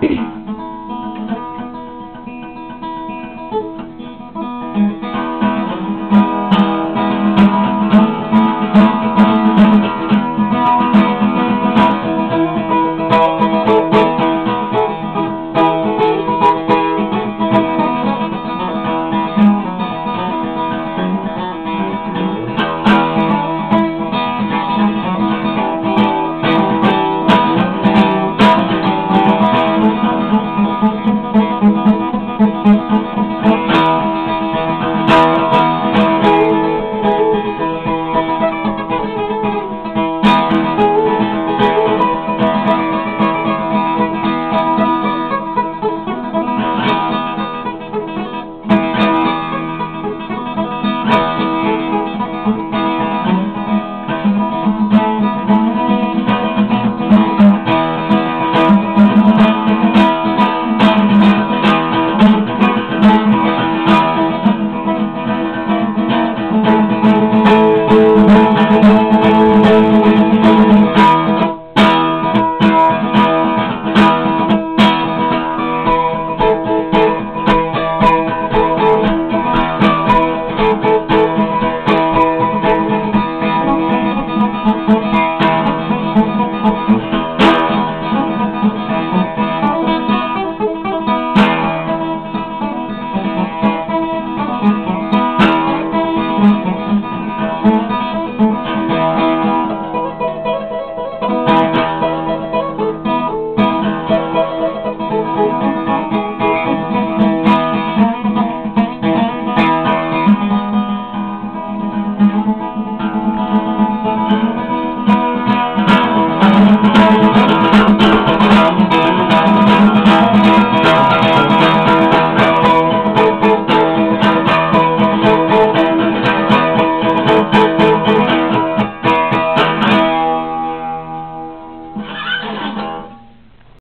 Peace.